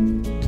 Se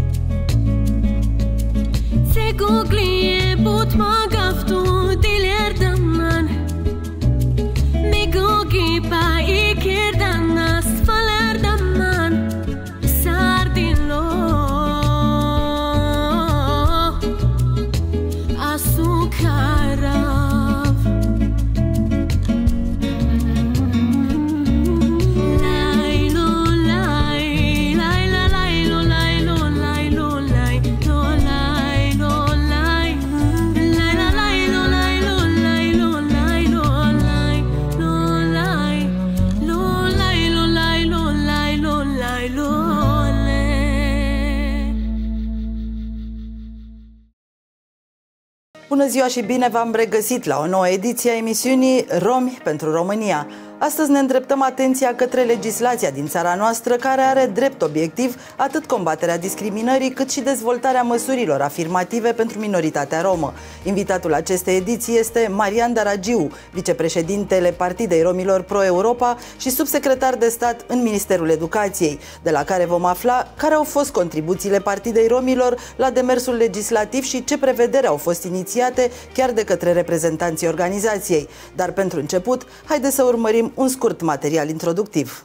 ziua și bine v-am regăsit la o nouă ediție a emisiunii Romi pentru România. Astăzi ne îndreptăm atenția către legislația din țara noastră care are drept obiectiv atât combaterea discriminării cât și dezvoltarea măsurilor afirmative pentru minoritatea romă. Invitatul acestei ediții este Marian Daragiu, vicepreședintele Partidei Romilor Pro-Europa și subsecretar de stat în Ministerul Educației, de la care vom afla care au fost contribuțiile Partidei Romilor la demersul legislativ și ce prevedere au fost inițiate chiar de către reprezentanții organizației. Dar pentru început, haideți să urmărim un scurt material introductiv.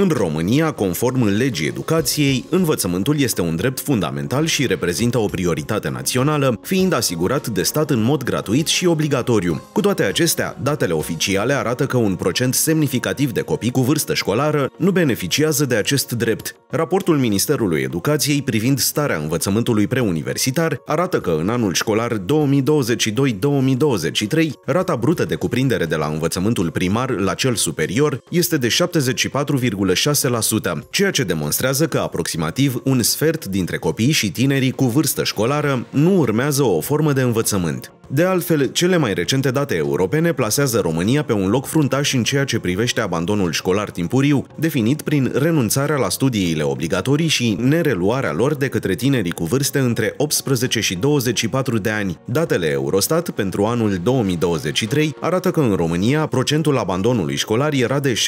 În România, conform legii educației, învățământul este un drept fundamental și reprezintă o prioritate națională, fiind asigurat de stat în mod gratuit și obligatoriu. Cu toate acestea, datele oficiale arată că un procent semnificativ de copii cu vârstă școlară nu beneficiază de acest drept. Raportul Ministerului Educației privind starea învățământului preuniversitar arată că în anul școlar 2022-2023 rata brută de cuprindere de la învățământul primar la cel superior este de 74,6%, ceea ce demonstrează că aproximativ un sfert dintre copiii și tinerii cu vârstă școlară nu urmează o formă de învățământ. De altfel, cele mai recente date europene plasează România pe un loc fruntaș în ceea ce privește abandonul școlar timpuriu, definit prin renunțarea la studiile obligatorii și nereluarea lor de către tinerii cu vârste între 18 și 24 de ani. Datele Eurostat pentru anul 2023 arată că în România procentul abandonului școlar era de 16,6%,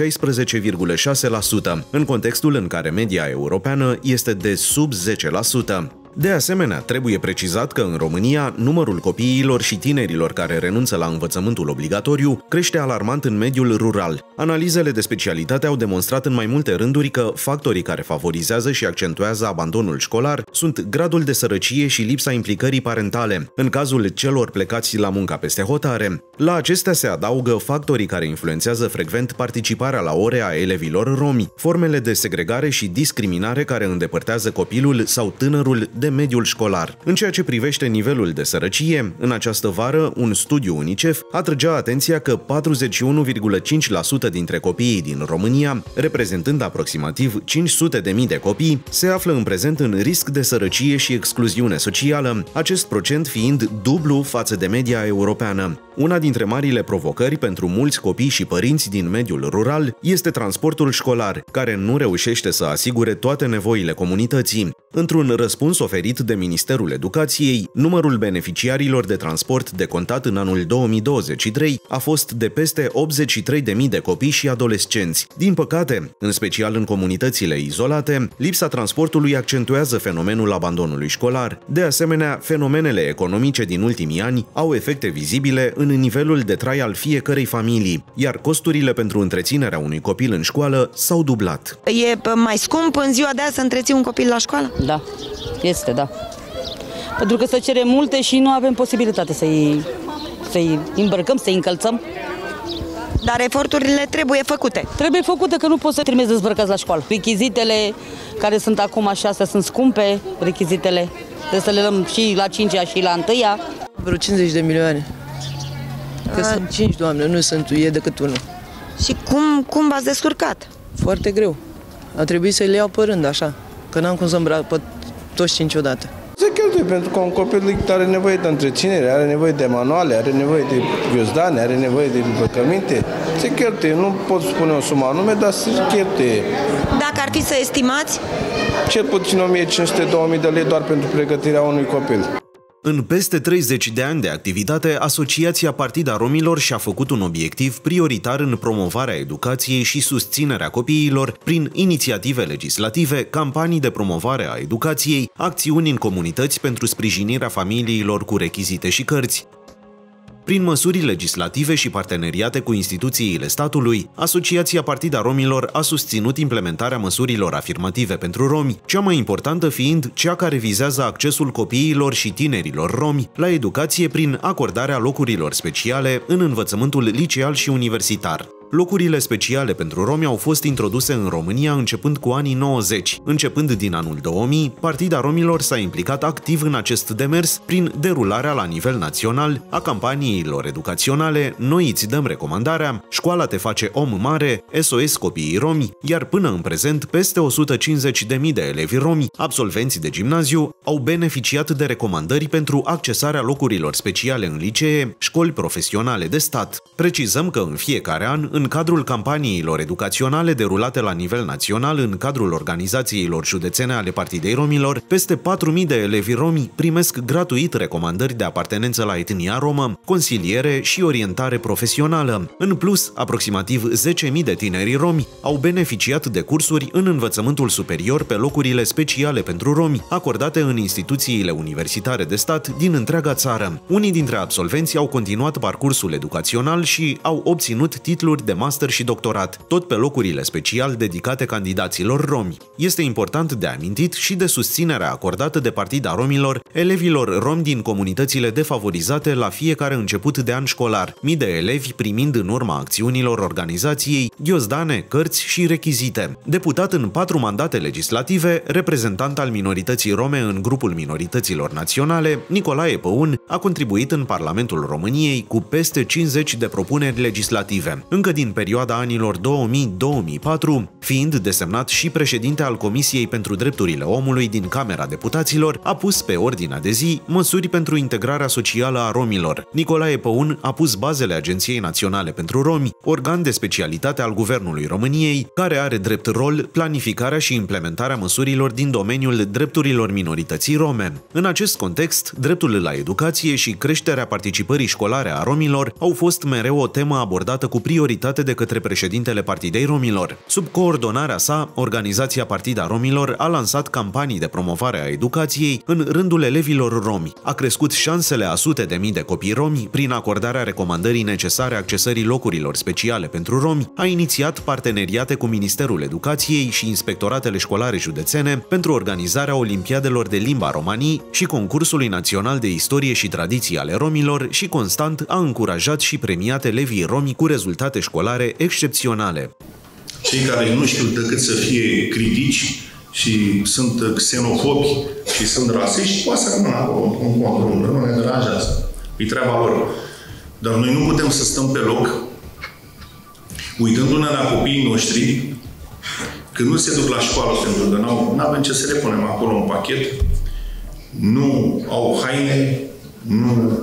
în contextul în care media europeană este de sub 10%. De asemenea, trebuie precizat că în România numărul copiilor și tinerilor care renunță la învățământul obligatoriu crește alarmant în mediul rural. Analizele de specialitate au demonstrat în mai multe rânduri că factorii care favorizează și accentuează abandonul școlar sunt gradul de sărăcie și lipsa implicării parentale, în cazul celor plecați la munca peste hotare. La acestea se adaugă factorii care influențează frecvent participarea la ore a elevilor romi, formele de segregare și discriminare care îndepărtează copilul sau tânărul de mediul școlar. În ceea ce privește nivelul de sărăcie, în această vară, un studiu UNICEF atrăgea atenția că 41,5% dintre copiii din România, reprezentând aproximativ 500 de mii de copii, se află în prezent în risc de sărăcie și excluziune socială, acest procent fiind dublu față de media europeană. Una dintre marile provocări pentru mulți copii și părinți din mediul rural este transportul școlar, care nu reușește să asigure toate nevoile comunității. Într-un răspuns oferit de Ministerul Educației, numărul beneficiarilor de transport decontat în anul 2023 a fost de peste 83.000 de copii și adolescenți. Din păcate, în special în comunitățile izolate, lipsa transportului accentuează fenomenul abandonului școlar. De asemenea, fenomenele economice din ultimii ani au efecte vizibile în nivelul de trai al fiecărei familii, iar costurile pentru întreținerea unui copil în școală s-au dublat. E p- mai scump în ziua de azi să întreții un copil la școală? Da, este, da. Pentru că se cere multe și nu avem posibilitate să-i, să-i îmbrăcăm, să-i încălțăm. Dar eforturile trebuie făcute. Trebuie făcută că nu poți să trimiți dezbrăcați la școală. Rechizitele care sunt acum așa, astea sunt scumpe, rechizitele. Trebuie să le luăm și la 5-a și la 1 Vreo 50 de milioane. Că sunt 5, doamne, nu sunt, e decât unul. Și cum, cum v-ați descurcat? Foarte greu. A trebuit să le iau pe rând, așa. Că n-am cum să îmbrac pe toți cinci odată. Se cheltuie pentru că un copil are nevoie de întreținere, are nevoie de manuale, are nevoie de ghiozdane, are nevoie de îmbrăcăminte. Se cheltuie, nu pot spune o sumă anume, dar se cheltuie. Dacă ar fi să estimați, cel puțin 1500-2000 de lei doar pentru pregătirea unui copil. În peste 30 de ani de activitate, Asociația Partida Romilor și-a făcut un obiectiv prioritar în promovarea educației și susținerea copiilor prin inițiative legislative, campanii de promovare a educației, acțiuni în comunități pentru sprijinirea familiilor cu rechizite și cărți, prin măsuri legislative și parteneriate cu instituțiile statului, Asociația Partida Romilor a susținut implementarea măsurilor afirmative pentru romi, cea mai importantă fiind cea care vizează accesul copiilor și tinerilor romi la educație prin acordarea locurilor speciale în învățământul liceal și universitar. Locurile speciale pentru romi au fost introduse în România începând cu anii 90. Începând din anul 2000, Partida Romilor s-a implicat activ în acest demers prin derularea la nivel național a campaniilor educaționale Noi îți dăm recomandarea, Școala te face om mare, SOS copiii romi, iar până în prezent peste 150.000 de elevi romi, absolvenți de gimnaziu, au beneficiat de recomandări pentru accesarea locurilor speciale în licee, școli profesionale de stat. Precizăm că în fiecare an, în cadrul campaniilor educaționale derulate la nivel național în cadrul organizațiilor județene ale Partidei Romilor, peste 4.000 de elevi romi primesc gratuit recomandări de apartenență la etnia romă, consiliere și orientare profesională. În plus, aproximativ 10.000 de tineri romi au beneficiat de cursuri în învățământul superior pe locurile speciale pentru romi, acordate în instituțiile universitare de stat din întreaga țară. Unii dintre absolvenți au continuat parcursul educațional și au obținut titluri de de master și doctorat, tot pe locurile special dedicate candidaților romi. Este important de amintit și de susținerea acordată de Partida Romilor elevilor romi din comunitățile defavorizate la fiecare început de an școlar, mii de elevi primind în urma acțiunilor organizației ghiozdane, cărți și rechizite. Deputat în patru mandate legislative, reprezentant al minorității rome în grupul minorităților naționale, Nicolae Păun a contribuit în Parlamentul României cu peste 50 de propuneri legislative. Încă din perioada anilor 2000-2004, fiind desemnat și președinte al Comisiei pentru Drepturile Omului din Camera Deputaților, a pus pe ordinea de zi măsuri pentru integrarea socială a romilor. Nicolae Păun a pus bazele Agenției Naționale pentru Romi, organ de specialitate al Guvernului României, care are drept rol planificarea și implementarea măsurilor din domeniul drepturilor minorității rome. În acest context, dreptul la educație și creșterea participării școlare a romilor au fost mereu o temă abordată cu prioritate organizate de către președintele Partidei Romilor. Sub coordonarea sa, organizația Partida Romilor a lansat campanii de promovare a educației în rândul elevilor romi. A crescut șansele a sute de mii de copii romi prin acordarea recomandării necesare accesării locurilor speciale pentru romi, a inițiat parteneriate cu Ministerul Educației și inspectoratele școlare județene pentru organizarea Olimpiadelor de limba romanii și concursului național de istorie și tradiții ale romilor și constant a încurajat și premiat elevii romi cu rezultate școlare școlare excepționale. Cei care nu știu decât să fie critici și sunt xenofobi și sunt rasiști, poate să rămână acolo în control, nu ne deranjează. E treaba lor. Dar noi nu putem să stăm pe loc, uitându-ne la copiii noștri, când nu se duc la școală pentru că nu avem ce să le punem acolo în pachet, nu au haine, nu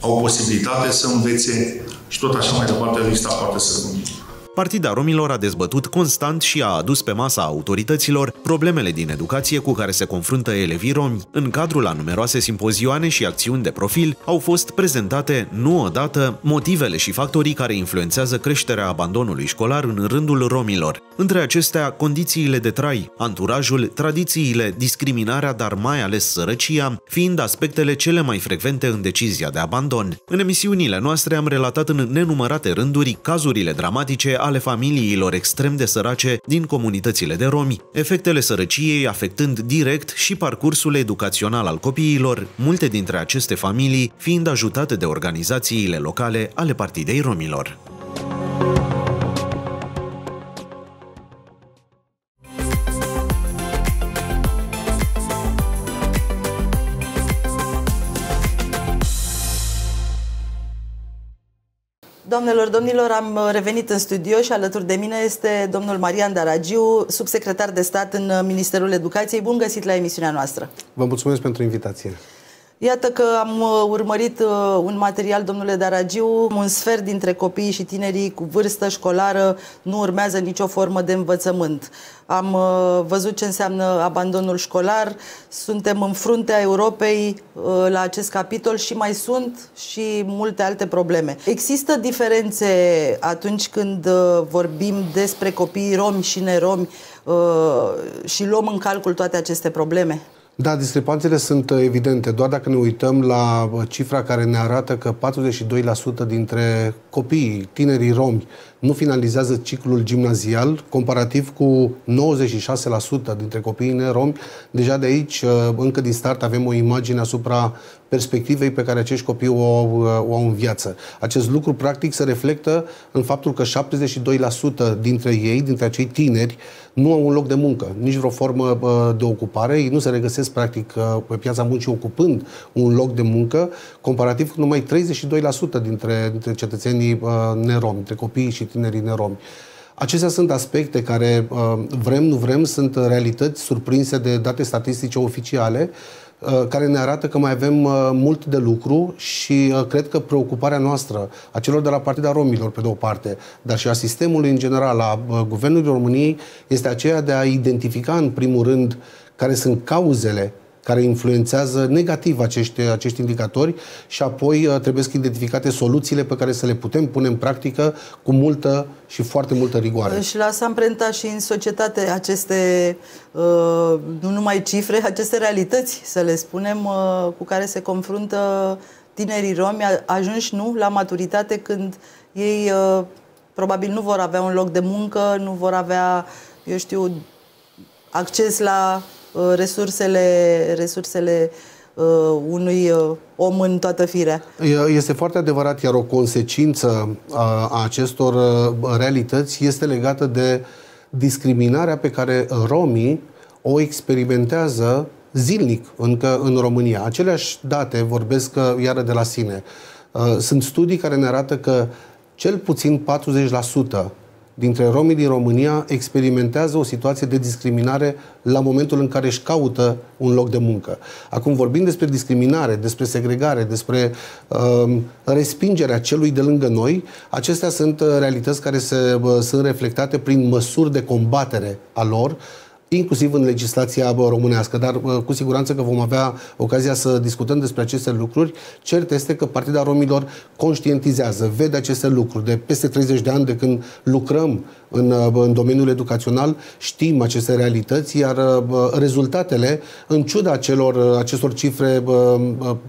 au posibilitate să învețe, și tot așa mai departe, lista poate să continue. Partida Romilor a dezbătut constant și a adus pe masa autorităților problemele din educație cu care se confruntă elevii romi. În cadrul a numeroase simpozioane și acțiuni de profil au fost prezentate, nu odată, motivele și factorii care influențează creșterea abandonului școlar în rândul romilor. Între acestea, condițiile de trai, anturajul, tradițiile, discriminarea, dar mai ales sărăcia, fiind aspectele cele mai frecvente în decizia de abandon. În emisiunile noastre am relatat în nenumărate rânduri cazurile dramatice ale familiilor extrem de sărace din comunitățile de romi, efectele sărăciei afectând direct și parcursul educațional al copiilor, multe dintre aceste familii fiind ajutate de organizațiile locale ale Partidei Romilor. Doamnelor, domnilor, am revenit în studio și alături de mine este domnul Marian Daragiu, subsecretar de stat în Ministerul Educației. Bun găsit la emisiunea noastră! Vă mulțumesc pentru invitație! Iată că am uh, urmărit uh, un material, domnule Daragiu, un sfert dintre copiii și tinerii cu vârstă școlară nu urmează nicio formă de învățământ. Am uh, văzut ce înseamnă abandonul școlar, suntem în fruntea Europei la acest capitol și mai sunt și multe alte probleme. Există diferențe atunci când vorbim despre copiii romi și neromi și luăm în calcul toate aceste probleme? Da, discrepanțele sunt uh, evidente. Doar dacă ne uităm la uh, cifra care ne arată că 42% dintre copiii, tinerii romi, nu finalizează ciclul gimnazial, comparativ cu 96% dintre copiii neromi, deja de aici, uh, încă din start, avem o imagine asupra perspectivei pe care acești copii o au, o au în viață. Acest lucru, practic, se reflectă în faptul că 72% dintre ei, dintre acei tineri, nu au un loc de muncă, nici vreo formă de ocupare, ei nu se regăsesc, practic, pe piața muncii ocupând un loc de muncă, comparativ cu numai 32% dintre, dintre cetățenii neromi, dintre copiii și tinerii neromi. Acestea sunt aspecte care, vrem, nu vrem, sunt realități surprinse de date statistice oficiale, Uh, care ne arată că mai avem uh, mult de lucru și uh, cred că preocuparea noastră, a celor de la Partida Romilor, pe de o parte, dar și a sistemului în general, a Guvernului României, este aceea de a identifica în primul rând care sunt cauzele care influențează negativ acești, acești indicatori și apoi uh, trebuie să identificate soluțiile pe care să le putem pune în practică cu multă și foarte multă rigoare. Și lasă amprenta și în societate aceste, uh, nu numai cifre, aceste realități, să le spunem, uh, cu care se confruntă tinerii romi ajunși, nu, la maturitate când ei probabil nu vor avea un loc de muncă, nu vor avea, eu știu, acces la Uh, resursele, resursele uh, unui uh, om în toată firea. Este foarte adevărat, iar o consecință a acestor realități este legată de discriminarea pe care romii o experimentează zilnic încă în România. Aceleași date vorbesc iară de la sine. Sunt studii care ne arată că cel puțin 40% dintre romii din România experimentează o situație de discriminare la momentul în care își caută un loc de muncă. Acum vorbim despre discriminare, despre segregare, despre uh, respingerea celui de lângă noi. Acestea sunt uh, realități care se, uh, sunt reflectate prin măsuri de combatere a lor, inclusiv în legislația românească, dar cu siguranță că vom avea ocazia să discutăm despre aceste lucruri. Cert este că Partida Romilor conștientizează, vede aceste lucruri. De peste 30 de ani de când lucrăm în, în domeniul educațional, știm aceste realități, iar rezultatele, în ciuda celor, acestor cifre,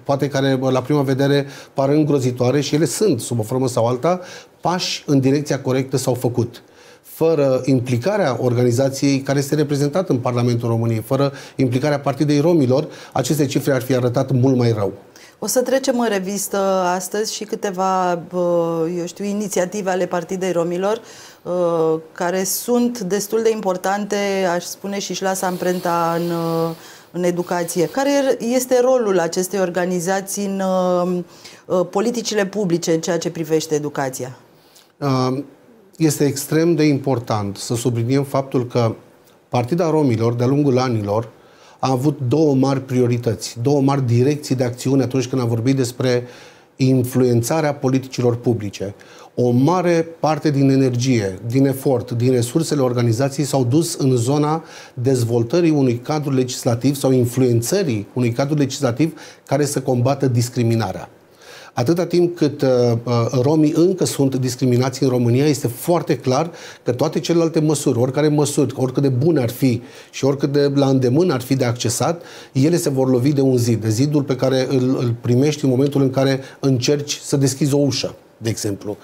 poate care la prima vedere par îngrozitoare și ele sunt, sub o formă sau alta, pași în direcția corectă s-au făcut fără implicarea organizației care este reprezentată în Parlamentul României, fără implicarea Partidei Romilor, aceste cifre ar fi arătat mult mai rău. O să trecem în revistă astăzi și câteva, eu știu, inițiative ale Partidei Romilor care sunt destul de importante, aș spune, și își lasă amprenta în, în educație. Care este rolul acestei organizații în politicile publice în ceea ce privește educația? Este extrem de important să subliniem faptul că Partida Romilor, de-a lungul anilor, a avut două mari priorități, două mari direcții de acțiune atunci când am vorbit despre influențarea politicilor publice. O mare parte din energie, din efort, din resursele organizației s-au dus în zona dezvoltării unui cadru legislativ sau influențării unui cadru legislativ care să combată discriminarea. Atâta timp cât uh, uh, romii încă sunt discriminați în România, este foarte clar că toate celelalte măsuri, oricare măsuri, oricât de bune ar fi și oricât de la îndemână ar fi de accesat, ele se vor lovi de un zid, de zidul pe care îl, îl primești în momentul în care încerci să deschizi o ușă, de exemplu.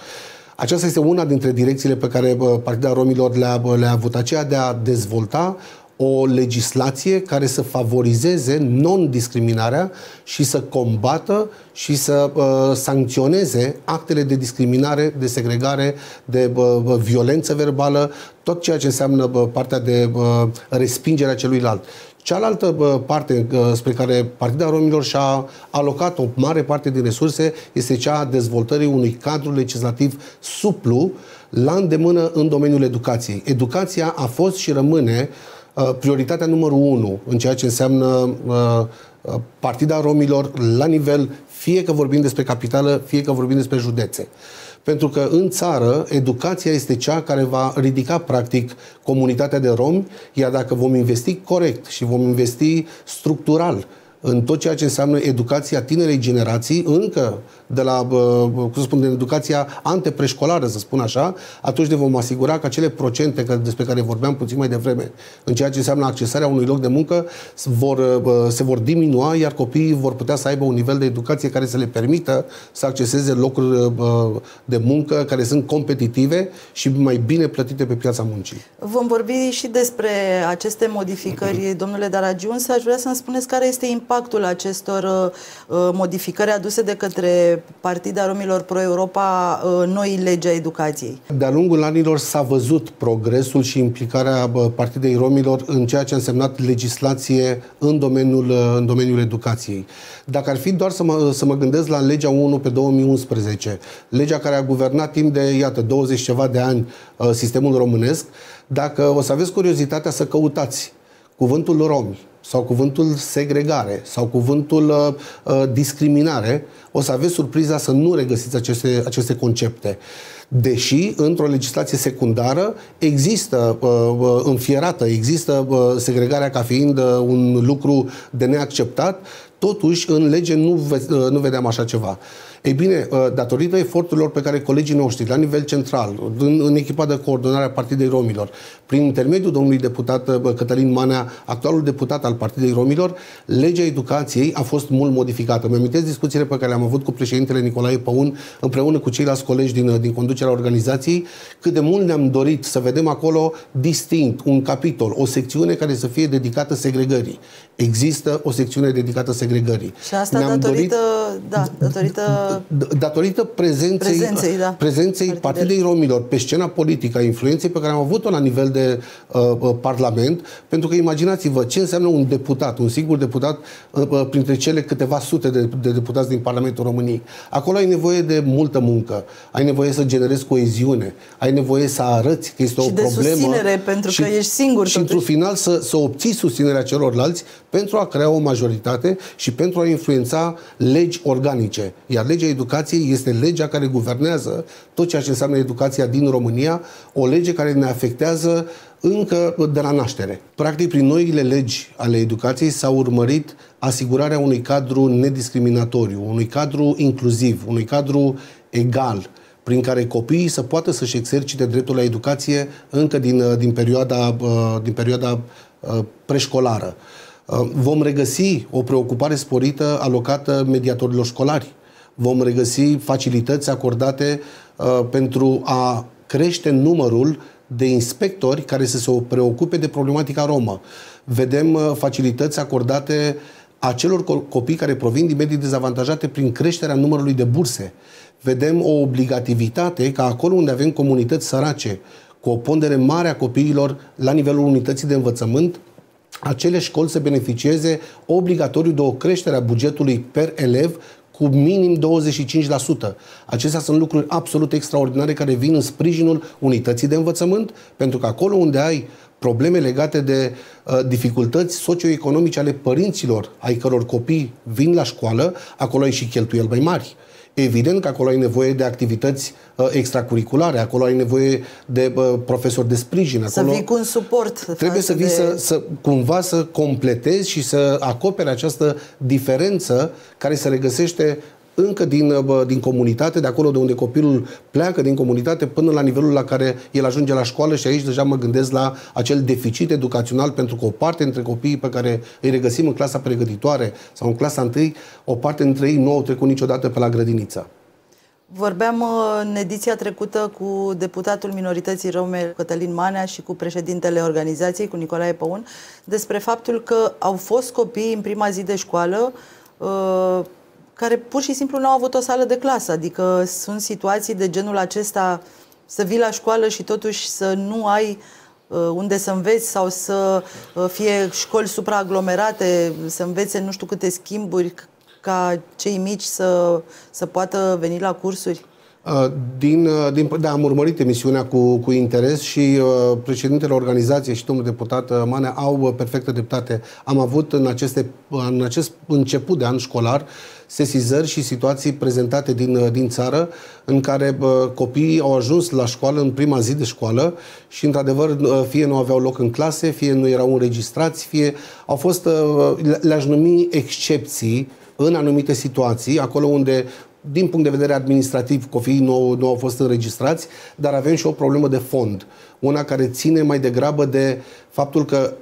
Aceasta este una dintre direcțiile pe care uh, Partida Romilor le-a, le-a avut, aceea de a dezvolta o legislație care să favorizeze non-discriminarea și să combată și să uh, sancționeze actele de discriminare, de segregare, de uh, violență verbală, tot ceea ce înseamnă uh, partea de uh, respingerea celuilalt. Cealaltă parte spre care Partida Romilor și-a alocat o mare parte din resurse este cea a dezvoltării unui cadru legislativ suplu la îndemână în domeniul educației. Educația a fost și rămâne uh, prioritatea numărul unu în ceea ce înseamnă uh, uh, Partida Romilor la nivel, fie că vorbim despre capitală, fie că vorbim despre județe. Pentru că în țară educația este cea care va ridica practic comunitatea de romi, iar dacă vom investi corect și vom investi structural în tot ceea ce înseamnă educația tinerei generații, încă de la, cum să spun, de educația antepreșcolară, să spun așa, atunci ne vom asigura că acele procente despre care vorbeam puțin mai devreme, în ceea ce înseamnă accesarea unui loc de muncă, vor, se vor diminua, iar copiii vor putea să aibă un nivel de educație care să le permită să acceseze locuri de muncă care sunt competitive și mai bine plătite pe piața muncii. Vom vorbi și despre aceste modificări, domnule Daragiu, însă aș vrea să-mi spuneți care este impactul acestor uh, modificări aduse de către Partida Romilor Pro-Europa uh, noi legea educației? De-a lungul anilor s-a văzut progresul și implicarea Partidei Romilor în ceea ce a însemnat legislație în domeniul, uh, în domeniul educației. Dacă ar fi doar să mă, să mă gândesc la legea 1 pe 2011, legea care a guvernat timp de, iată, 20 ceva de ani uh, sistemul românesc, dacă o să aveți curiozitatea să căutați cuvântul romi sau cuvântul segregare sau cuvântul uh, uh, discriminare, o să aveți surpriza să nu regăsiți aceste, aceste concepte. Deși, într-o legislație secundară, există uh, uh înfierată, există uh, segregarea ca fiind uh, un lucru de neacceptat, totuși, în lege nu, ve- uh, nu vedeam așa ceva. Ei bine, uh, datorită eforturilor pe care colegii noștri, la nivel central, în, în echipa de coordonare a Partidei Romilor, prin intermediul domnului deputat uh, Cătălin Manea, actualul deputat al Partidei Romilor, legea educației a fost mult modificată. Mi amintesc discuțiile pe care le-am avut cu președintele Nicolae Păun, împreună cu ceilalți colegi din, uh, din conducerea organizației, cât de mult ne-am dorit să vedem acolo distinct un capitol, o secțiune care să fie dedicată segregării. Există o secțiune dedicată segregării. Și asta datorită, dorit, da, datorită datorită prezenței, prezenței, da. prezenței Partidei Romilor pe scena politică, a influenței pe care am avut-o la nivel de uh, uh, Parlament, pentru că imaginați-vă ce înseamnă un deputat, un singur deputat uh, uh, printre cele câteva sute de, de deputați din Parlamentul României. Acolo ai nevoie de multă muncă, ai nevoie să generezi coeziune, ai nevoie să arăți că este și o de problemă. susținere, pentru și, că ești singur. Și într-un final să, să obții susținerea celorlalți pentru a crea o majoritate și pentru a influența legi organice. Iar legea educației este legea care guvernează tot ceea ce înseamnă educația din România, o lege care ne afectează încă de la naștere. Practic, prin noile legi ale educației s-a urmărit asigurarea unui cadru nediscriminatoriu, unui cadru inclusiv, unui cadru egal, prin care copiii să poată să-și exercite dreptul la educație încă din, din perioada, din perioada preșcolară. Vom regăsi o preocupare sporită alocată mediatorilor școlari vom regăsi facilități acordate uh, pentru a crește numărul de inspectori care să se preocupe de problematica romă. Vedem uh, facilități acordate acelor copii care provin din medii dezavantajate prin creșterea numărului de burse. Vedem o obligativitate ca acolo unde avem comunități sărace, cu o pondere mare a copiilor la nivelul unității de învățământ, acele școli să beneficieze obligatoriu de o creștere a bugetului per elev cu minim 25%. Acestea sunt lucruri absolut extraordinare care vin în sprijinul unității de învățământ, pentru că acolo unde ai probleme legate de uh, dificultăți socioeconomice ale părinților ai căror copii vin la școală, acolo ai și cheltuieli mai mari. Evident că acolo ai nevoie de activități uh, extracurriculare, acolo ai nevoie de uh, profesori de sprijin. Acolo să vii cu un suport. Trebuie să vii de... să, să cumva să completezi și să acopere această diferență care se regăsește încă din, din comunitate, de acolo de unde copilul pleacă din comunitate până la nivelul la care el ajunge la școală și aici deja mă gândesc la acel deficit educațional pentru că o parte dintre copiii pe care îi regăsim în clasa pregătitoare sau în clasa întâi, o parte dintre ei nu au trecut niciodată pe la grădiniță. Vorbeam uh, în ediția trecută cu deputatul minorității rome Cătălin Manea și cu președintele organizației, cu Nicolae Păun, despre faptul că au fost copii în prima zi de școală uh, care pur și simplu nu au avut o sală de clasă. Adică sunt situații de genul acesta să vii la școală și totuși să nu ai uh, unde să înveți sau să uh, fie școli supraaglomerate, să învețe nu știu câte schimburi ca cei mici să, să poată veni la cursuri. Uh, Din, uh, din, da, am urmărit emisiunea cu, cu interes și uh, președintele organizației și domnul deputat uh, Manea au uh, perfectă dreptate. Am avut în, aceste, în acest început de an școlar sesizări și situații prezentate din, uh, din țară în care uh, copiii au ajuns la școală în prima zi de școală și, într-adevăr, uh, fie nu aveau loc în clase, fie nu erau înregistrați, fie au fost, uh, le- le-aș numi excepții în anumite situații, acolo unde din punct de vedere administrativ, copiii nu, au- nu au fost înregistrați, dar avem și o problemă de fond. Una care ține mai degrabă de faptul că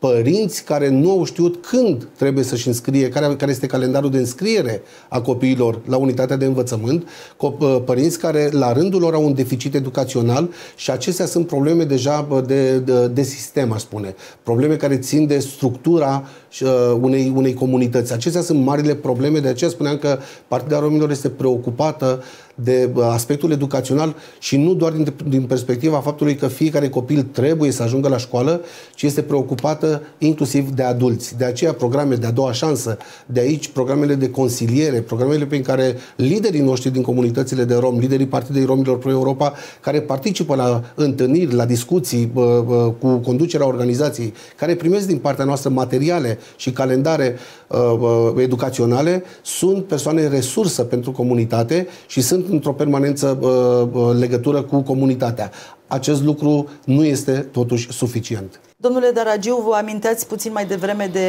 părinți care nu au știut când trebuie să-și înscrie, care, care este calendarul de înscriere a copiilor la unitatea de învățământ, co- pă- părinți care la rândul lor au un deficit educațional și acestea sunt probleme deja bă, de, de, de sistem, aș spune. Probleme care țin de structura uh, unei, unei comunități. Acestea sunt marile probleme, de aceea spuneam că Partida Romilor este preocupată de uh, aspectul educațional și nu doar din, din perspectiva faptului că fiecare copil trebuie să ajungă la școală, ci este preocupată inclusiv de adulți. De aceea programe de a doua șansă, de aici programele de consiliere, programele prin care liderii noștri din comunitățile de rom, liderii Partidei Romilor Pro Europa, care participă la întâlniri, la discuții uh, uh, cu conducerea organizației, care primesc din partea noastră materiale și calendare uh, uh, educaționale, sunt persoane resursă pentru comunitate și sunt într-o permanență uh, uh, legătură cu comunitatea. Acest lucru nu este totuși suficient. Domnule Daragiu, vă aminteați puțin mai devreme de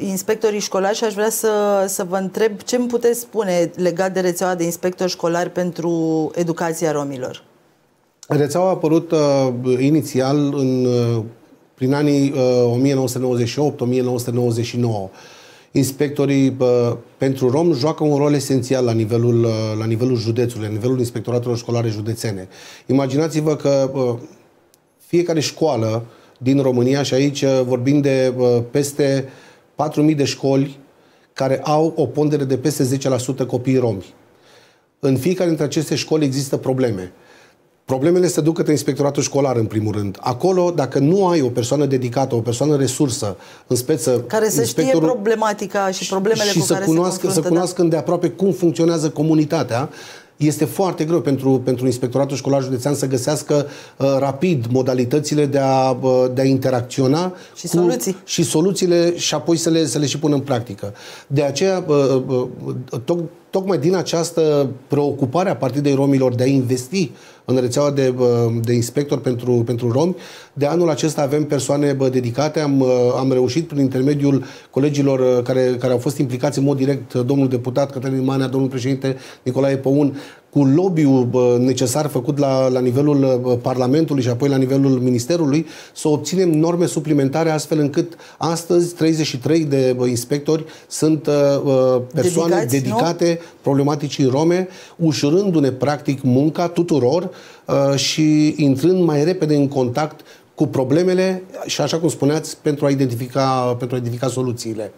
inspectorii școlari și aș vrea să, să vă întreb ce îmi puteți spune legat de rețeaua de inspectori școlari pentru educația romilor. Rețeaua a apărut uh, inițial în, uh, prin anii uh, 1998-1999. Inspectorii uh, pentru rom joacă un rol esențial la nivelul, uh, la nivelul județului, la nivelul inspectoratelor școlare județene. Imaginați-vă că uh, fiecare școală din România, și aici uh, vorbim de uh, peste 4.000 de școli care au o pondere de peste 10% copii romi. În fiecare dintre aceste școli există probleme. Problemele se duc către inspectoratul școlar, în primul rând. Acolo, dacă nu ai o persoană dedicată, o persoană resursă, în speță... Care să știe problematica și problemele și cu să care cunoască, se confruntă. să cunoască îndeaproape cum funcționează comunitatea, este foarte greu pentru, pentru inspectoratul școlar județean să găsească uh, rapid modalitățile de a, uh, de a interacționa Și soluții. și soluțiile și apoi să le, să le și pună în practică. De aceea, uh, uh, toc, tocmai din această preocupare a Partidei Romilor de a investi în rețeaua de, uh, de inspectori pentru, pentru romi, de anul acesta avem persoane bă, dedicate. Am, uh, am reușit prin intermediul colegilor uh, care, care au fost implicați în mod direct, uh, domnul deputat Cătălin Manea, domnul președinte Nicolae Păun, cu lobby-ul bă, necesar făcut la, la nivelul bă, Parlamentului și apoi la nivelul Ministerului, să obținem norme suplimentare astfel încât astăzi 33 de bă, inspectori sunt uh, uh, persoane Dedicați, nu? dedicate problematicii rome, ușurându-ne practic munca tuturor uh, și intrând mai repede în contact cu problemele și așa cum spuneați, pentru a identifica, pentru a identifica soluțiile.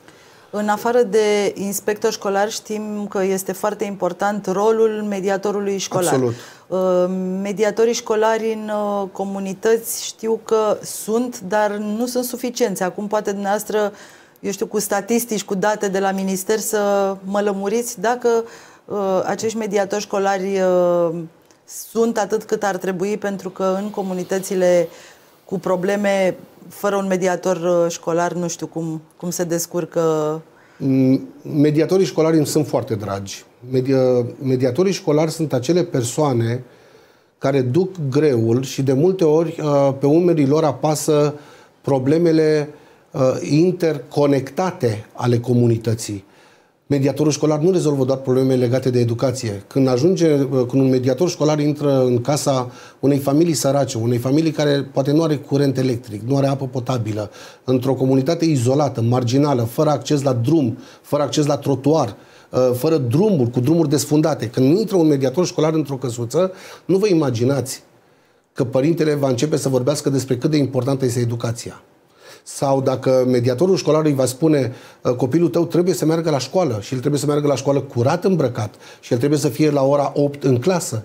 În afară de inspector școlar, știm că este foarte important rolul mediatorului școlar. Absolut. Uh, Mediatorii școlari în uh, comunități știu că sunt, dar nu sunt suficienți. Acum poate dumneavoastră, eu știu, cu statistici, cu date de la minister să mă lămuriți dacă uh, acești mediatori școlari uh, sunt atât cât ar trebui, pentru că în comunitățile cu probleme, fără un mediator uh, școlar, nu știu cum, cum se descurcă Mm, Mediatorii școlari îmi sunt foarte dragi. Media, mediatorii școlari sunt acele persoane care duc greul și de multe ori uh, pe umerii lor apasă problemele uh, interconectate ale comunității. Mediatorul școlar nu rezolvă doar probleme legate de educație. Când ajunge, uh, când un mediator școlar intră în casa unei familii sărace, unei familii care poate nu are curent electric, nu are apă potabilă, într-o comunitate izolată, marginală, fără acces la drum, fără acces la trotuar, uh, fără drumuri, cu drumuri desfundate. Când intră un mediator școlar într-o căsuță, nu vă imaginați că părintele va începe să vorbească despre cât de importantă este educația. Sau dacă mediatorul școlar îi va spune "Uh, copilul tău trebuie să meargă la școală și el trebuie să meargă la școală curat îmbrăcat și el trebuie să fie la ora 8 în clasă,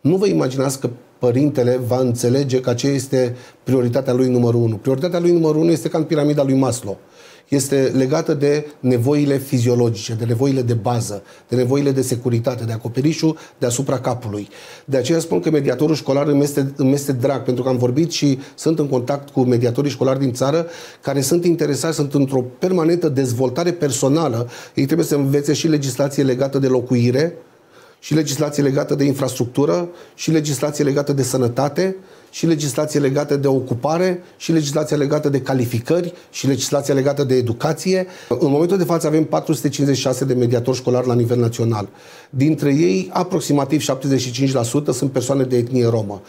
nu vă imaginați că părintele va înțelege că aceea este prioritatea lui numărul 1. Prioritatea lui numărul 1 este ca în piramida lui Maslow. Este legată de nevoile fiziologice, de nevoile de bază, de nevoile de securitate, de acoperișul deasupra capului. De aceea spun că mediatorul școlar îmi este, îmi este drag, pentru că am vorbit și sunt în contact cu mediatorii școlari din țară care sunt interesați, sunt într-o permanentă dezvoltare personală. Ei trebuie să învețe și legislație legată de locuire, și legislație legată de infrastructură, și legislație legată de sănătate, și legislație legată de ocupare, și legislația legată de calificări, și legislația legată de educație. În momentul de față avem 456 de mediatori școlari la nivel național. Dintre ei, aproximativ 75% sunt persoane de etnie romă.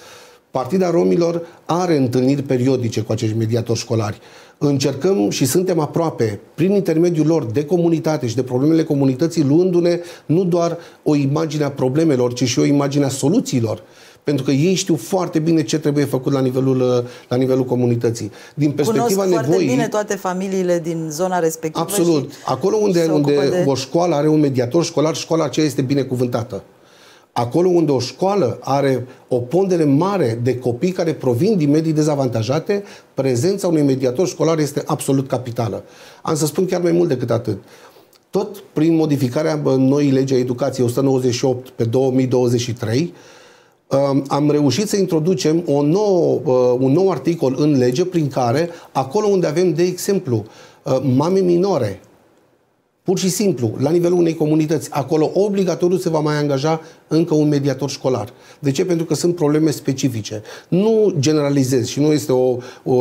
Partida Romilor are întâlniri periodice cu acești mediatori școlari. Încercăm și suntem aproape, prin intermediul lor, de comunitate și de problemele comunității, luându-ne nu doar o imagine a problemelor, ci și o imagine a soluțiilor pentru că ei știu foarte bine ce trebuie făcut la nivelul, la nivelul comunității. Din perspectiva Cunosc nevoii, foarte bine toate familiile din zona respectivă. Absolut. Și Acolo unde, se ocupă unde de- o școală are un mediator școlar, școala aceea este binecuvântată. Acolo unde o școală are o pondere mare de copii care provin din medii dezavantajate, prezența unui mediator școlar este absolut capitală. Am să spun chiar mai mult decât atât. Tot prin modificarea bă, noii legi a educației 198 pe 2023, um, am reușit să introducem o nouă, uh, un nou articol în lege prin care, acolo unde avem, de exemplu, uh, mame minore, pur și simplu, la nivelul unei comunități, acolo obligatoriu se va mai angaja încă un mediator școlar. De ce? Pentru că sunt probleme specifice. Nu generalizez și nu este o, o,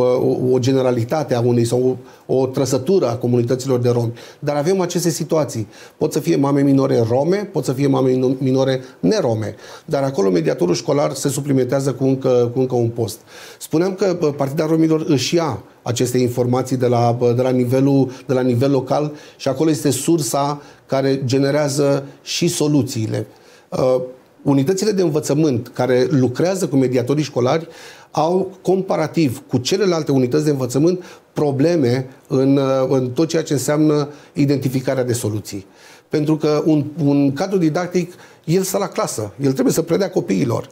o generalitate a unei sau o, o trăsătură a comunităților de romi, dar avem aceste situații. Pot să fie mame minore rome, pot să fie mame mino- minore nerome, dar acolo mediatorul școlar se suplimentează cu încă, cu încă un post. Spuneam că bă, Partida Romilor își ia aceste informații de la, bă, de la, nivelul, de la nivel local și acolo este sursa care generează și soluțiile. Uh, unitățile de învățământ care lucrează cu mediatorii școlari au comparativ cu celelalte unități de învățământ probleme în, uh, în tot ceea ce înseamnă identificarea de soluții. Pentru că un, un cadru didactic, el stă la clasă, el trebuie să predea copiilor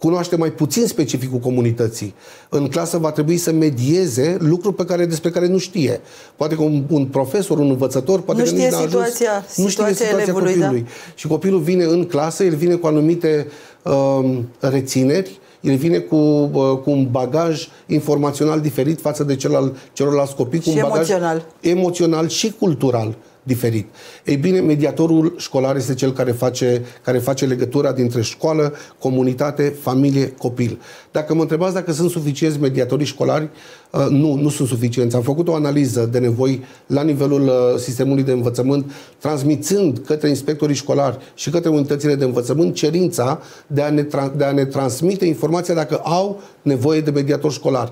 cunoaște mai puțin specificul comunității. În clasă va trebui să medieze lucruri pe care, despre care nu știe. Poate că un, un profesor, un învățător, poate Nu că știe nici n-a ajuns, situația- nu știe situația situația elevului, copilului. da. Și copilul vine în clasă, el vine cu anumite um, rețineri, el vine cu, uh, cu un bagaj informațional diferit față de cel al celorlalți copii, cu Și un bagaj emoțional. emoțional și cultural diferit. Ei bine, mediatorul școlar este cel care face, care face legătura dintre școală, comunitate, familie, copil. Dacă mă întrebați dacă sunt suficienți mediatorii școlari, uh, nu, nu sunt suficienți. Am făcut o analiză de nevoi la nivelul uh, sistemului de învățământ, transmițând către inspectorii școlari și către unitățile de învățământ cerința de a ne, tra- de a ne transmite informația dacă au nevoie de mediator școlar.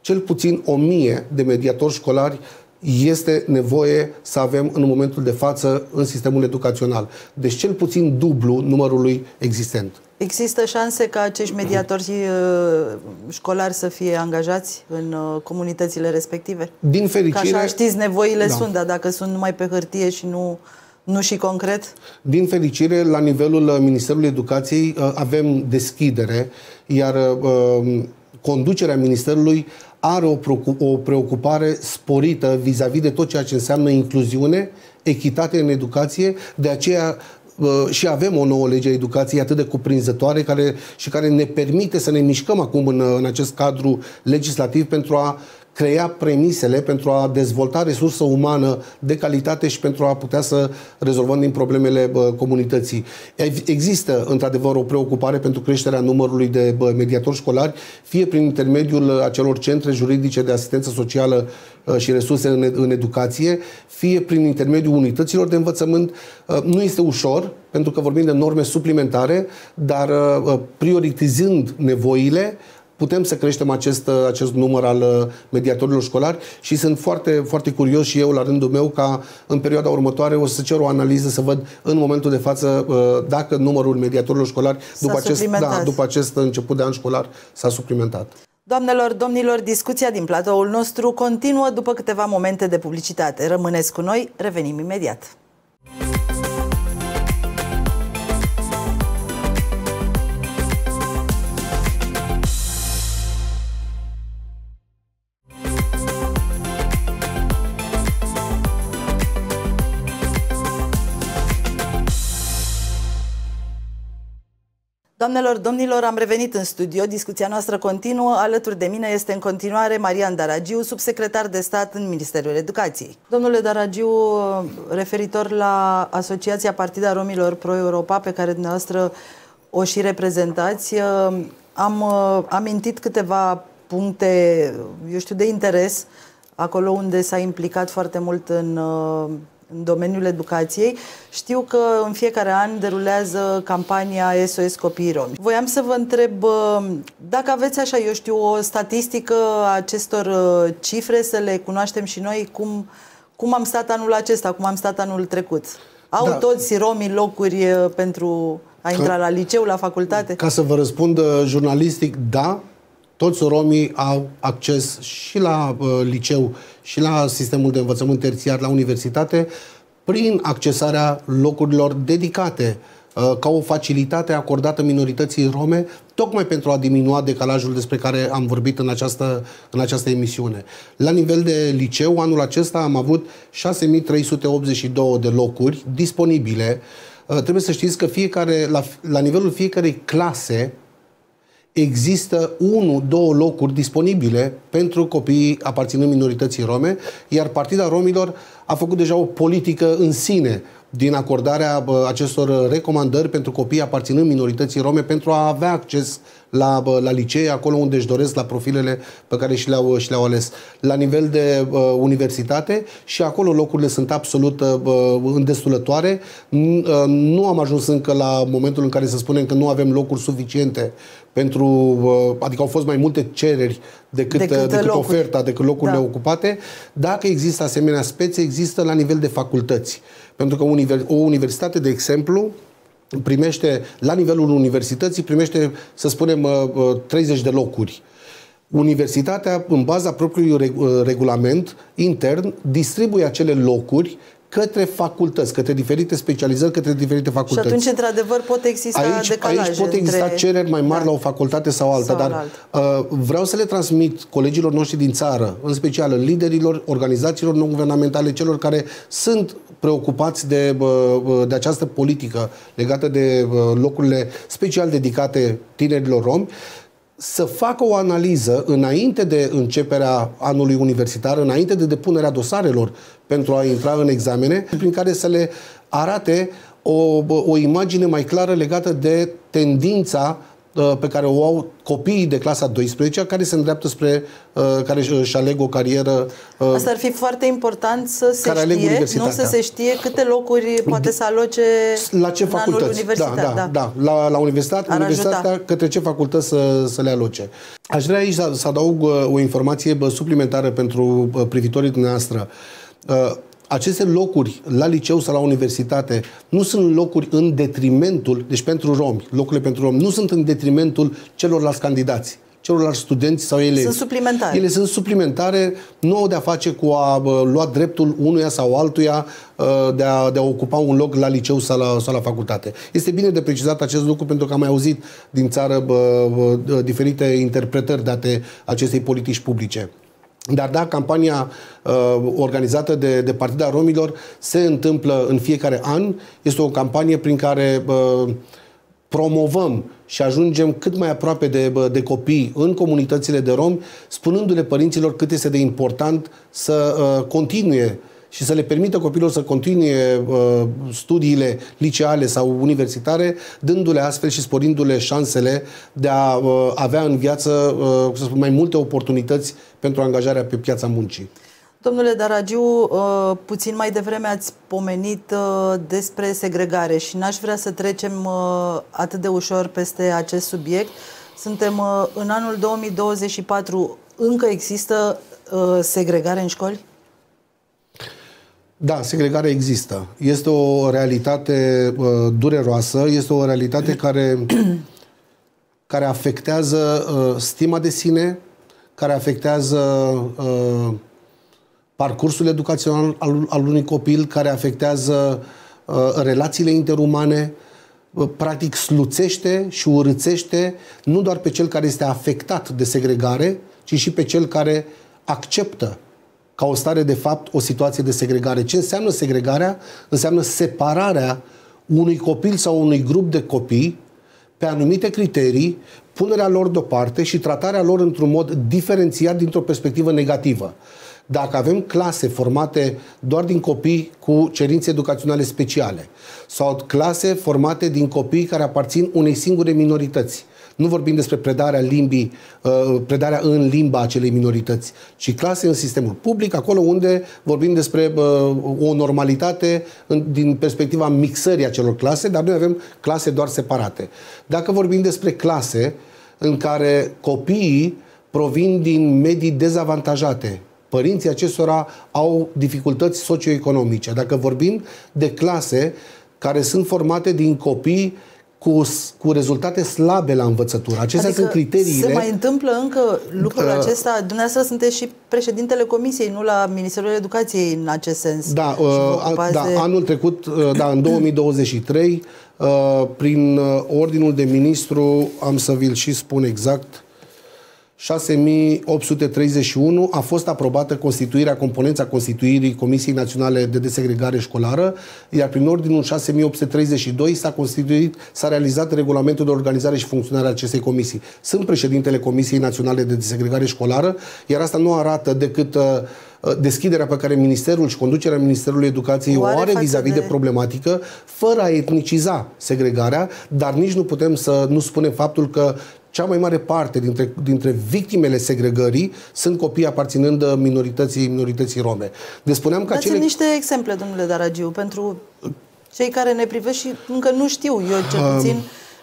Cel puțin o mie de mediatori școlari este nevoie să avem în momentul de față în sistemul educațional. Deci cel puțin dublu numărului existent. Există șanse ca acești mediatori uh, școlari să fie angajați în uh, comunitățile respective? Din Că fericire, așa știți, nevoile Da. sunt, dar dacă sunt numai pe hârtie și nu, nu și concret, din fericire, la nivelul uh, Ministerului Educației uh, avem deschidere, iar uh, conducerea Ministerului are o, preocu- o preocupare sporită vis-a-vis de tot ceea ce înseamnă incluziune, echitate în educație, de aceea uh, și avem o nouă lege a educației atât de cuprinzătoare care, și care ne permite să ne mișcăm acum în, în acest cadru legislativ pentru a crea premisele pentru a dezvolta resursă umană de calitate și pentru a putea să rezolvăm din problemele bă, comunității. Ev- Există, într-adevăr, o preocupare pentru creșterea numărului de bă, mediatori școlari, fie prin intermediul uh, acelor centre juridice de asistență socială uh, și resurse în, ed- în educație, fie prin intermediul unităților de învățământ. Uh, Nu este ușor, pentru că vorbim de norme suplimentare, dar uh, prioritizând nevoile, putem să creștem acest, acest număr al uh, mediatorilor școlari și sunt foarte, foarte curios și eu, la rândul meu, ca în perioada următoare o să cer o analiză să văd în momentul de față uh, dacă numărul mediatorilor școlari după acest, da, suplimentat. după acest început de an școlar s-a suplimentat. Doamnelor, domnilor, discuția din platoul nostru continuă după câteva momente de publicitate. Rămâneți cu noi, revenim imediat. Doamnelor, domnilor, am revenit în studio. Discuția noastră continuă. Alături de mine este în continuare Marian Daragiu, subsecretar de stat în Ministerul Educației. Domnule Daragiu, referitor la Asociația Partida Romilor Pro-Europa, pe care dumneavoastră o și reprezentați, am amintit câteva puncte, eu știu, de interes, acolo unde s-a implicat foarte mult în în domeniul educației. Știu că în fiecare an derulează campania SOS Copiii Romi. Voiam să vă întreb dacă aveți așa, eu știu, o statistică a acestor uh, cifre, să le cunoaștem și noi cum, cum am stat anul acesta, cum am stat anul trecut. Au da. toți romii locuri uh, pentru a intra la liceu, la facultate? Ca să vă răspund uh, jurnalistic, da, toți romii au acces și la uh, liceu și la sistemul de învățământ terțiar, la universitate, prin accesarea locurilor dedicate uh, ca o facilitate acordată minorității rome, tocmai pentru a diminua decalajul despre care am vorbit în această, în această emisiune. La nivel de liceu, anul acesta am avut 6382 de locuri disponibile. Uh, trebuie să știți că fiecare, la, la nivelul fiecarei clase, există unu, două locuri disponibile pentru copiii aparținând minorității rome, iar Partida Romilor a făcut deja o politică în sine din acordarea acestor recomandări pentru copiii aparținând minorității rome pentru a avea acces la, la licee, acolo unde își doresc, la profilele pe care și le-au, și le-au ales. La nivel de uh, universitate și acolo locurile sunt absolut uh, îndestulătoare. Uh, nu am ajuns încă la momentul în care să spunem că nu avem locuri suficiente pentru, uh, adică au fost mai multe cereri decât, decât, uh, decât oferta, decât locurile da. ocupate. Dacă există asemenea spețe, există la nivel de facultăți. Pentru că o universitate, de exemplu, primește, la nivelul universității, primește, să spunem, 30 uh, de locuri. Universitatea, în baza propriului regulament intern, distribuie acele locuri către facultăți, către diferite specializări, către diferite facultăți. Și atunci, într-adevăr, pot exista aici, decalaje Aici pot exista între... cereri mai mari da. la o facultate sau alta, sau dar alt. uh, vreau să le transmit colegilor noștri din țară, în special liderilor organizațiilor non-guvernamentale, celor care sunt preocupați de, uh, de această politică legată de uh, locurile special dedicate tinerilor romi, să facă o analiză înainte de începerea anului universitar, înainte de depunerea dosarelor pentru a intra în examene, prin care să le arate o, o imagine mai clară legată de tendința Uh, pe care o au copiii de clasa 12 care se îndreaptă spre, uh, care își aleg o carieră. Uh, Asta ar fi foarte important să se știe, nu să se știe câte locuri poate să aloce la ce facultăți. Da, da, da, da. La, la universitate, ar universitatea ajuta. către ce facultăți să, să le aloce. Aș vrea aici să, să adaug o informație suplimentară pentru privitorii dumneavoastră aceste locuri la liceu sau la universitate nu sunt locuri în detrimentul, deci pentru romi, locurile pentru romi, nu sunt în detrimentul celorlalți candidați celorlalți studenți sau elevi. Sunt suplimentare. Ele sunt suplimentare, nu au de-a face cu a lua dreptul unuia sau altuia de a, de a ocupa un loc la liceu sau la, sau la facultate. Este bine de precizat acest lucru pentru că am mai auzit din țară bă, bă, diferite interpretări date acestei politici publice. Dar da, campania uh, organizată de, de Partida Romilor se întâmplă în fiecare an. Este o campanie prin care uh, promovăm și ajungem cât mai aproape de, de copii în comunitățile de romi, spunându-le părinților cât este de important să uh, continue și să le permită copilor să continue uh, studiile liceale sau universitare, dându-le astfel și sporindu-le șansele de a uh, avea în viață uh, să spun, mai multe oportunități pentru angajarea pe piața muncii. Domnule Daragiu, uh, puțin mai devreme ați pomenit uh, despre segregare și n-aș vrea să trecem uh, atât de ușor peste acest subiect. Suntem în anul 2024, încă există segregare în școli? Da, segregarea există. Este o realitate uh, dureroasă, este o realitate care, care afectează uh, stima de sine, care afectează uh, parcursul educațional al, al unui copil, care afectează uh, relațiile interumane, uh, practic sluțește și urâțește nu doar pe cel care este afectat de segregare, ci și pe cel care acceptă ca o stare de fapt o situație de segregare. Ce înseamnă segregarea? Înseamnă separarea unui copil sau unui grup de copii pe anumite criterii, punerea lor deoparte și tratarea lor într-un mod diferențiat dintr-o perspectivă negativă. Dacă avem clase formate doar din copii cu cerințe educaționale speciale sau clase formate din copii care aparțin unei singure minorități, nu vorbim despre predarea limbii, uh, predarea în limba acelei minorități, ci clase în sistemul public, acolo unde vorbim despre uh, o normalitate din perspectiva mixării acelor clase, dar noi avem clase doar separate. Dacă vorbim despre clase în care copiii provin din medii dezavantajate, părinții acestora au dificultăți socioeconomice. Dacă vorbim de clase care sunt formate din copii cu, cu rezultate slabe la învățătură. Acestea adică sunt criteriile. Se mai întâmplă încă lucrul Uh, acesta? Dumneavoastră sunteți și președintele Comisiei, nu la Ministerul Educației în acest sens. Da, Și vă uh, ocupați da de- anul trecut, uh, da, în 2023, uh, prin uh, ordinul de ministru, am să vi-l și spun exact, 6831 a fost aprobată constituirea, componența constituirii Comisiei Naționale de Desegregare Școlară, iar prin ordinul 6832 s-a constituit, s-a realizat regulamentul de organizare și funcționare a acestei comisii. Sunt președintele Comisiei Naționale de Desegregare Școlară, iar asta nu arată decât uh, uh, deschiderea pe care Ministerul și conducerea Ministerului Educației O o are are față vis-a-vis de de- problematică, fără a etniciza segregarea, dar nici nu putem să nu spunem faptul că cea mai mare parte dintre, dintre victimele segregării sunt copii aparținând minorității, minorității rome. Deci spuneam că Dați acele... niște exemple, domnule Daragiu, pentru cei care ne privesc și încă nu știu. Eu, cel Um, puțin,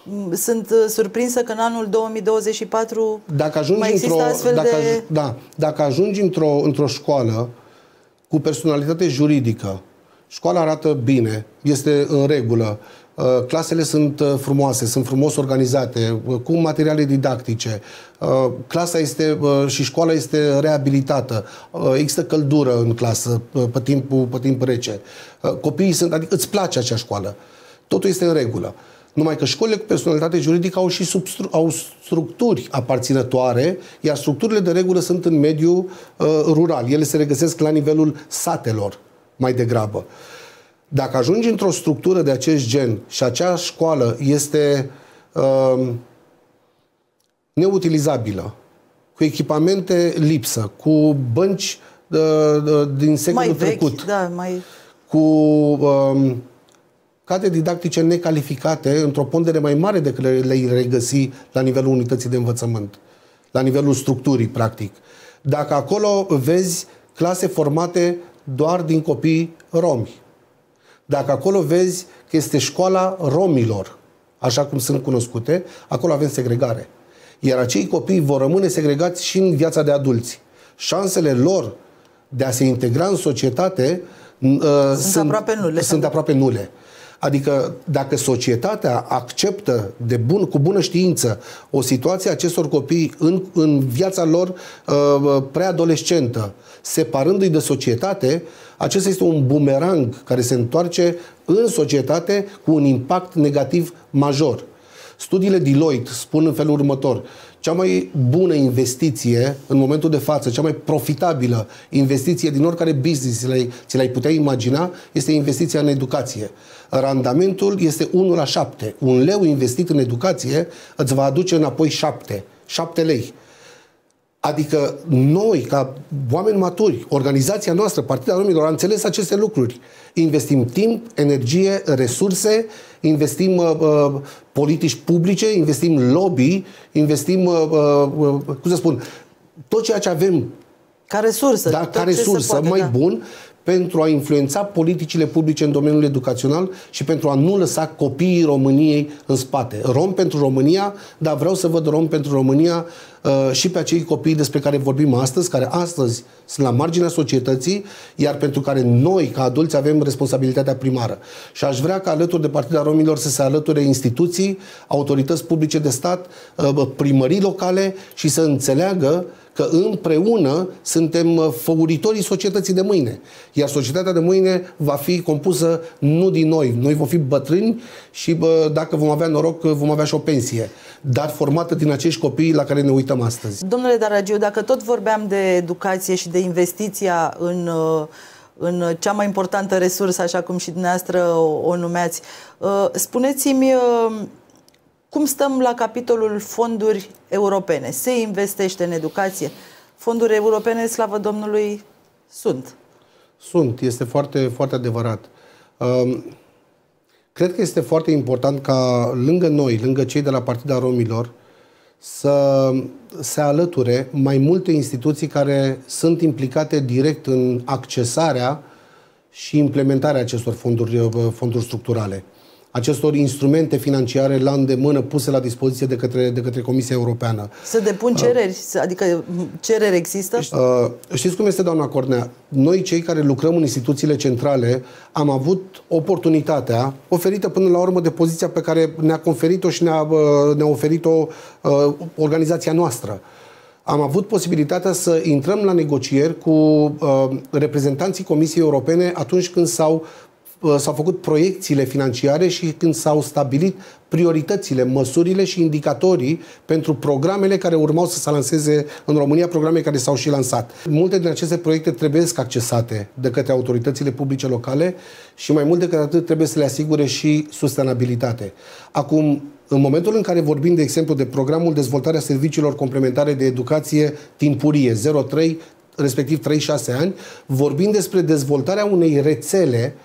m, sunt uh, surprinsă că în anul 2024 Dacă ajungi mai există într-o, astfel dacă, de... aj- da, dacă ajungi într-o, într-o școală cu personalitate juridică, școala arată bine, este în regulă, uh, clasele sunt uh, frumoase, sunt frumos organizate, uh, cu materiale didactice, uh, clasa este uh, și școala este reabilitată, uh, există căldură în clasă uh, pe timpul, pe timp rece, uh, copiii sunt, adică îți place acea școală, totul este în regulă. Numai că școlile cu personalitate juridică au și substru- au structuri aparținătoare, iar structurile de regulă sunt în mediul uh, rural. Ele se regăsesc la nivelul satelor mai degrabă. Dacă ajungi într-o structură de acest gen și acea școală este uh, neutilizabilă, cu echipamente lipsă, cu bănci uh, uh, din secolul mai vechi, trecut, da, mai... cu um, cadre didactice necalificate într-o pondere mai mare decât le- le-ai regăsi la nivelul unității de învățământ, la nivelul structurii, practic. Dacă acolo vezi clase formate doar din copii romi, dacă acolo vezi că este școala romilor, așa cum sunt cunoscute, acolo avem segregare. Iar acei copii vor rămâne segregați și în viața de adulți. Șansele lor de a se integra în societate uh, sunt, aproape nule. Sunt aproape nule. Adică dacă societatea acceptă de bun, cu bună știință o situație a acestor copii în, în viața lor uh, preadolescentă, separându-i de societate, acesta este un bumerang care se întoarce în societate cu un impact negativ major. Studiile Deloitte spun în felul următor. Cea mai bună investiție în momentul de față, cea mai profitabilă investiție din oricare business ți l-ai, ți l-ai putea imagina, este investiția în educație. Randamentul este 1 la 7. Un leu investit în educație îți va aduce înapoi 7. 7 lei. Adică noi, ca oameni maturi, organizația noastră, Partida Romilor, a înțeles aceste lucruri. Investim timp, energie, resurse, investim uh, uh, politici publice, investim lobby, investim, uh, uh, cum să spun, tot ceea ce avem Ca resursă. da, tot ca ce se resursă poate, mai da. bun pentru a influența politicile publice în domeniul educațional și pentru a nu lăsa copiii României în spate. Rom pentru România, dar vreau să văd rom pentru România uh, și pe acei copii despre care vorbim astăzi, care astăzi sunt la marginea societății, iar pentru care noi, ca adulți, avem responsabilitatea primară. Și aș vrea ca alături de Partida Romilor să se alăture instituții, autorități publice de stat, uh, primării locale și să înțeleagă că împreună suntem uh, făuritorii societății de mâine. Iar societatea de mâine va fi compusă nu din noi. Noi vom fi bătrâni și bă, dacă vom avea noroc, vom avea și o pensie. Dar formată din acești copii la care ne uităm astăzi. Domnule Daragiu, dacă tot vorbeam de educație și de investiția în, uh, în cea mai importantă resursă, așa cum și dumneavoastră o, o numeați, uh, spuneți-mi uh, Cum stăm la capitolul fonduri europene? Se investește în educație? Fonduri europene, slavă Domnului, sunt. Sunt, este foarte, foarte adevărat. Um, cred că este foarte important ca lângă noi, lângă cei de la Partida Romilor, să se alăture mai multe instituții care sunt implicate direct în accesarea și implementarea acestor fonduri, fonduri structurale acestor instrumente financiare la îndemână puse la dispoziție de către, de către Comisia Europeană. Să depun cereri, uh, adică cereri există? Uh, știți cum este, doamna Cornea? Noi, cei care lucrăm în instituțiile centrale, am avut oportunitatea, oferită până la urmă de poziția pe care ne-a conferit-o și ne-a, uh, ne-a oferit-o uh, organizația noastră. Am avut posibilitatea să intrăm la negocieri cu uh, reprezentanții Comisiei Europene atunci când s-au Uh, s-au făcut proiecțiile financiare și când s-au stabilit prioritățile, măsurile și indicatorii pentru programele care urmau să se lanseze în România, programe care s-au și lansat. Multe din aceste proiecte trebuie accesate de către autoritățile publice locale și mai mult decât atât trebuie să le asigure și sustenabilitate. Acum, în momentul în care vorbim, de exemplu, de programul dezvoltarea serviciilor complementare de educație timpurie 03, respectiv 3-6 ani, vorbim despre dezvoltarea unei rețele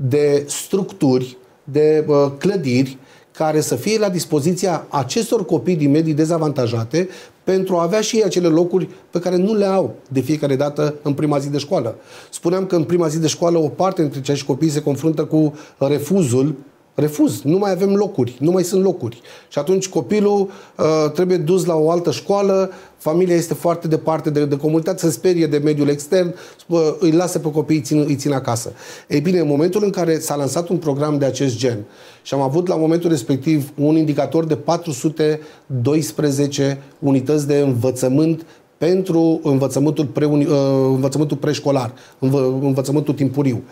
de structuri, de uh, clădiri care să fie la dispoziția acestor copii din medii dezavantajate pentru a avea și ei acele locuri pe care nu le au de fiecare dată în prima zi de școală. Spuneam că în prima zi de școală o parte dintre acești copii se confruntă cu refuzul refuz, nu mai avem locuri, nu mai sunt locuri. Și atunci copilul uh, trebuie dus la o altă școală, familia este foarte departe de, de comunitate, se sperie de mediul extern, uh, îi lasă pe copii, îi țin, îi țin acasă. Ei bine, în momentul în care s-a lansat un program de acest gen și am avut la momentul respectiv un indicator de 412 unități de învățământ pentru învățământul, pre, uh, învățământul preșcolar, învă, învățământul timpuriu.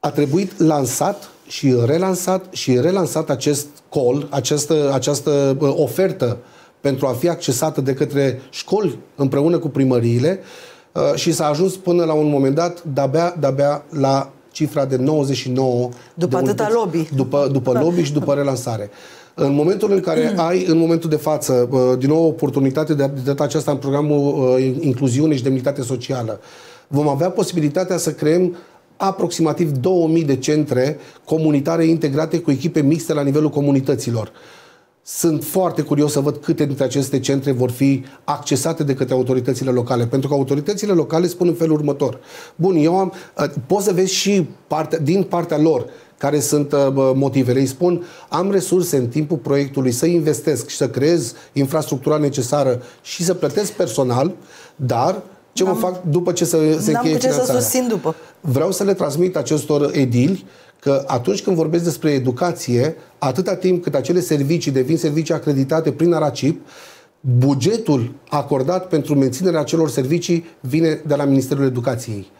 A trebuit lansat și relansat și relansat acest call, această, această ofertă pentru a fi accesată de către școli împreună cu primăriile uh, și s-a ajuns până la un moment dat de-abia, de-abia la cifra de 99 după de atâta lobby. După, după lobby și după relansare. În momentul în care mm. ai, în momentul de față, uh, din nou, oportunitate de a data aceasta în programul uh, Incluziune și Demnitate Socială, vom avea posibilitatea să creăm aproximativ 2000 de centre comunitare integrate cu echipe mixte la nivelul comunităților. Sunt foarte curios să văd câte dintre aceste centre vor fi accesate de către autoritățile locale, pentru că autoritățile locale spun în felul următor. Bun, eu am, ă, poți să vezi și parte, din partea lor care sunt uh, motivele. Îi spun, am resurse în timpul proiectului să investesc și să creez infrastructura necesară și să plătesc personal, dar ce mă fac după ce se, se încheie ce să susțin după. Vreau să le transmit acestor edili că atunci când vorbesc despre educație, atâta timp cât acele servicii devin servicii acreditate prin ARACIP, bugetul acordat pentru menținerea acelor servicii vine de la Ministerul Educației.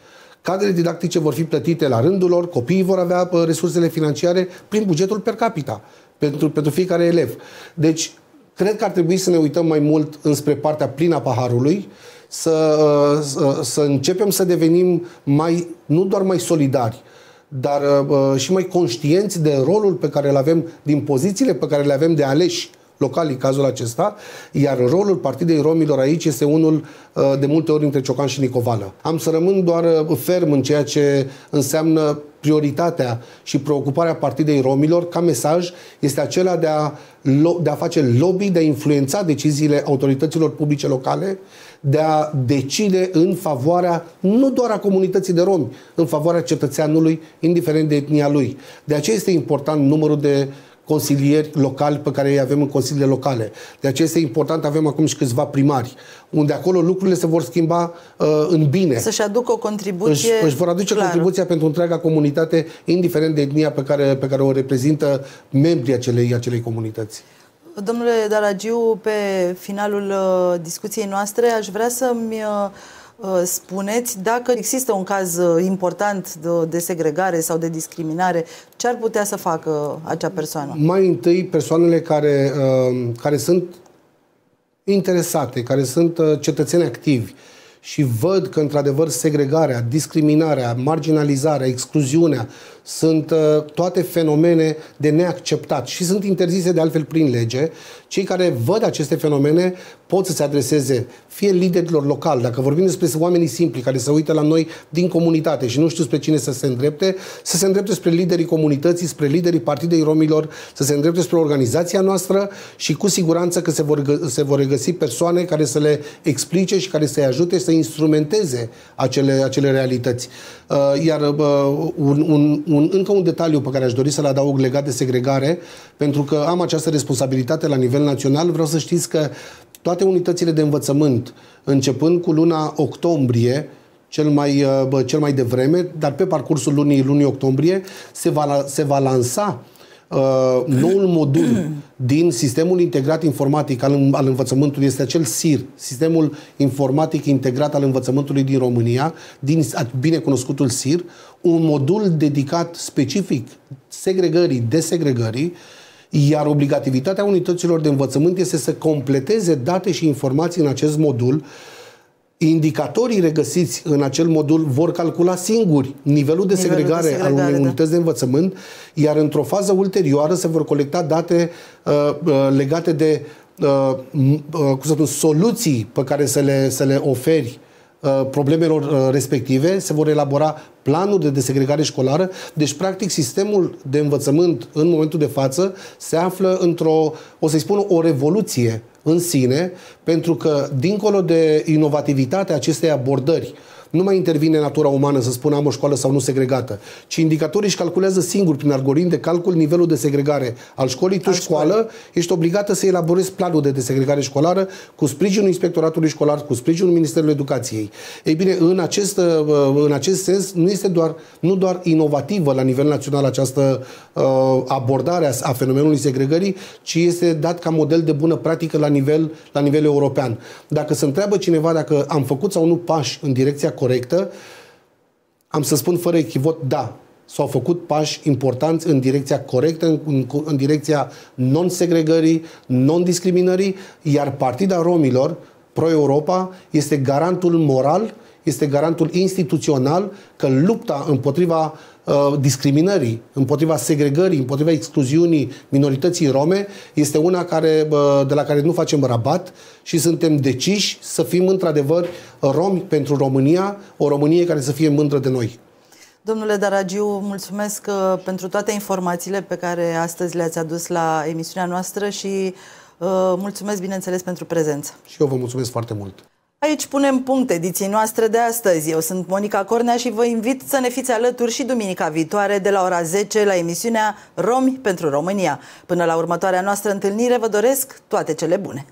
Cadrele didactice vor fi plătite la rândul lor, copiii vor avea resursele financiare prin bugetul per capita pentru, pentru fiecare elev. Deci, cred că ar trebui să ne uităm mai mult înspre partea plină a paharului, să, să, să începem să devenim mai, nu doar mai solidari, dar uh, și mai conștienți de rolul pe care îl avem, din pozițiile pe care le avem de aleși locali în cazul acesta, iar rolul Partidei Romilor aici este unul uh, de multe ori între Ciocan și Nicovală. Am să rămân doar uh, ferm în ceea ce înseamnă prioritatea și preocuparea Partidei Romilor ca mesaj este acela de a, de a face lobby, de a influența deciziile autorităților publice locale, de a decide în favoarea nu doar a comunității de romi, în favoarea cetățeanului, indiferent de etnia lui. De aceea este important numărul de consilieri locali pe care îi avem în consiliile locale. De aceea este important, avem acum și câțiva primari, unde acolo lucrurile se vor schimba uh, în bine. Să-și aducă o contribuție Își, își vor aduce clară. contribuția pentru întreaga comunitate, indiferent de etnia pe care, pe care o reprezintă membrii acelei, acelei comunități. Domnule Daragiu, pe finalul uh, discuției noastre aș vrea să-mi uh, uh, spuneți dacă există un caz important de, de segregare sau de discriminare, ce ar putea să facă acea persoană? Mai întâi, persoanele care, care sunt interesate, care sunt cetățeni activi și văd că, într-adevăr, segregarea, discriminarea, marginalizarea, excluziunea sunt uh, toate fenomene de neacceptat și sunt interzise de altfel prin lege, cei care văd aceste fenomene pot să se adreseze fie liderilor locali, dacă vorbim despre oamenii simpli care se uită la noi din comunitate și nu știu spre cine să se îndrepte, să se îndrepte spre liderii comunității, spre liderii Partidei Romilor, să se îndrepte spre organizația noastră și cu siguranță că se vor, se vor regăsi persoane care să le explice și care să-i ajute să instrumenteze acele, acele realități. Uh, iar uh, un, un, un, încă un detaliu pe care aș dori să-l adaug legat de segregare, pentru că am această responsabilitate la nivel național, vreau să știți că toate unitățile de învățământ, începând cu luna octombrie, cel mai, uh, cel mai devreme, dar pe parcursul lunii, lunii octombrie, se va, se va lansa uh, noul modul din sistemul integrat informatic al, al învățământului. Este acel SIR, sistemul informatic integrat al învățământului din România, din binecunoscutul SIR, un modul dedicat specific segregării, desegregării, iar obligativitatea unităților de învățământ este să completeze date și informații în acest modul uh, Indicatorii regăsiți în acel modul vor calcula singuri nivelul de nivelul segregare, de segregare al unei da. unități de învățământ, iar într-o fază ulterioară se vor colecta date uh, uh, legate de uh, uh, cum să spun, soluții pe care să le, să le oferi uh, problemelor uh, respective, se vor elabora planuri de desegregare școlară. Deci, practic, sistemul de învățământ în momentul de față se află într-o, o să-i spun, o revoluție în sine, pentru că, dincolo de inovativitatea acestei abordări, nu mai intervine natura umană să spună am o școală sau nu segregată, ci indicatorii își calculează singur prin algoritm de calcul nivelul de segregare al școlii. Tu, școală, ești obligată să elaborezi planul de desegregare școlară cu sprijinul inspectoratului școlar, cu sprijinul Ministerului Educației. Ei bine, în acest, uh, în acest sens, nu este doar, nu doar inovativă la nivel național această uh, abordare a, a fenomenului segregării, ci este dat ca model de bună practică la nivel, la nivel european. Dacă se întreabă cineva dacă am făcut sau nu pași în direcția corectă, am să spun fără echivot, da, s-au făcut pași importanți în direcția corectă, în, în, în direcția non-segregării, non-discriminării, iar Partida Romilor, Pro-Europa, este garantul moral, este garantul instituțional că lupta împotriva Uh, discriminării, împotriva segregării, împotriva excluziunii minorității rome, este una care, uh, de la care nu facem rabat și suntem deciși să fim într-adevăr romi pentru România, o Românie care să fie mândră de noi. Domnule Daragiu, mulțumesc uh, pentru toate informațiile pe care astăzi le-ați adus la emisiunea noastră și uh, mulțumesc, bineînțeles, pentru prezență. Și eu vă mulțumesc foarte mult. Aici punem punct ediției noastre de astăzi. Eu sunt Monica Cornea și vă invit să ne fiți alături și duminica viitoare de la ora 10 la emisiunea Romi pentru România. Până la următoarea noastră întâlnire vă doresc toate cele bune!